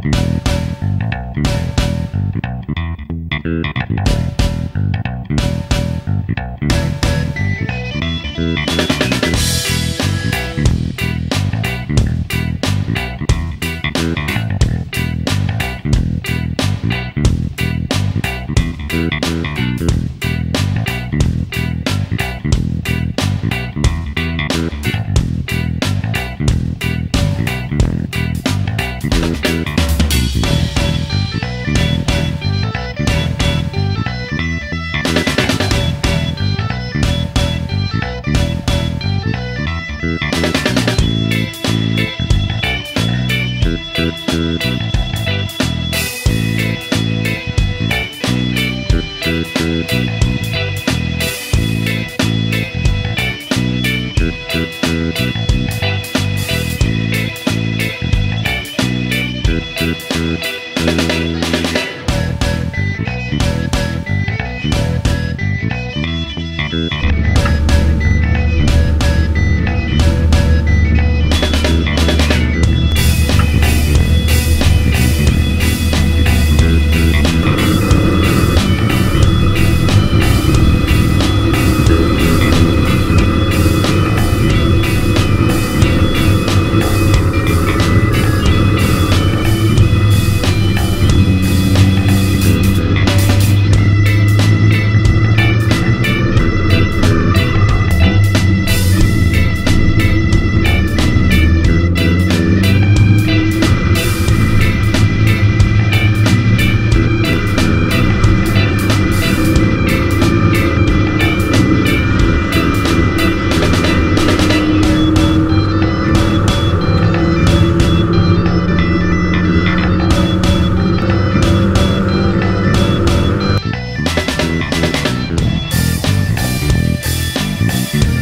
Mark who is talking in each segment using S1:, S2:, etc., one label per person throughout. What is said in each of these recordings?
S1: do.
S2: Mm-hmm.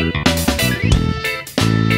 S2: Thank you.